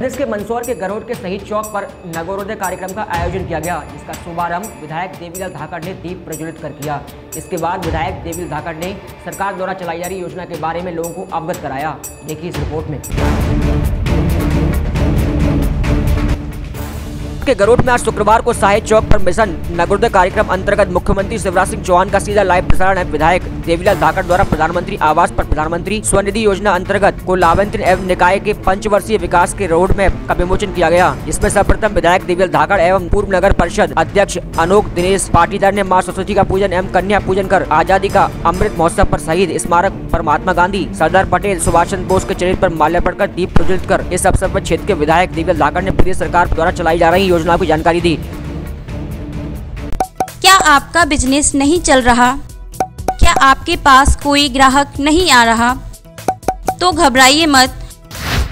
प्रदेश के मंदसौर के गरोड के शहीद चौक पर नगरोदय कार्यक्रम का आयोजन किया गया, जिसका शुभारंभ विधायक देवीलाल धाकड़ ने दीप प्रज्वलित कर किया। इसके बाद विधायक देवीलाल धाकड़ ने सरकार द्वारा चलाई जा रही योजना के बारे में लोगों को अवगत कराया। देखिए इस रिपोर्ट में। के गरुड़ में आज शुक्रवार को साहिब चौक पर मिशन नगरोदय कार्यक्रम अंतर्गत मुख्यमंत्री शिवराज सिंह चौहान का सीधा लाइव प्रसारण है। विधायक देवीलाल धाकड़ द्वारा प्रधानमंत्री आवास पर प्रधानमंत्री स्वनिधि योजना अंतर्गत को लाभांतरण एवं निकाय के पंचवर्षीय विकास के रोड मैप का विमोचन किया गया। इसमें सर्वप्रथम विधायक देवीलाल धाकड़ एवं पूर्व नगर परिषद अध्यक्ष अनोक दिनेश पाटीदार ने माँ सरस्वती का पूजन एवं कन्या पूजन कर आज़ादी का अमृत महोत्सव आरोप शहीद स्मारक पर महात्मा गांधी, सरदार पटेल सुभाष चंद्र बोस के चरित्र पर माल्यार्पण कर दीप प्रज्वलित कर। इस अवसर आरोप क्षेत्र के विधायक देवीलाल धाकड़ ने प्रदेश सरकार द्वारा चलाई जा रही योजना की जानकारी दी। क्या आपका बिज़नेस नहीं चल रहा? क्या आपके पास कोई ग्राहक नहीं आ रहा? तो घबराइए मत।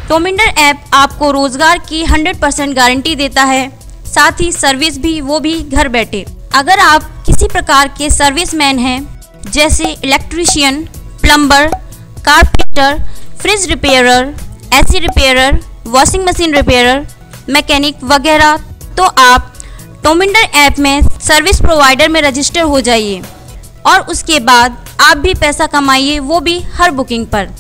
टोमिंडर ऐप आपको रोज़गार की 100 परसेंट गारंटी देता है। साथ ही सर्विस भी, वो भी घर बैठे। अगर आप किसी प्रकार के सर्विसमैन हैं, जैसे electrician, plumber, carpenter, fridge repairer, AC repairer, washing machine repairer, mechanic वगैरह तो आप टोमिंडर ऐप में सर्विस प्रोवाइडर में रजिस्टर हो जाइए और उसके बाद आप भी पैसा कमाइए, वो भी हर बुकिंग पर।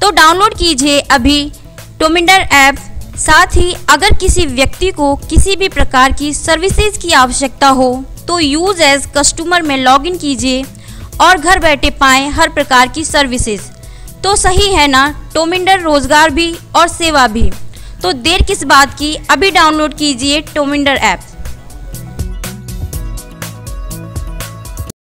तो डाउनलोड कीजिए अभी टोमिंडर ऐप साथ ही अगर किसी व्यक्ति को किसी भी प्रकार की सर्विसेज़ की आवश्यकता हो तो यूज़ एज कस्टमर में लॉगिन कीजिए और घर बैठे पाएँ हर प्रकार की सर्विसेज़ तो सही है ना टोमिंडर रोज़गार भी और सेवा भी। तो देर किस बात की? अभी डाउनलोड कीजिए टोमिंडर ऐप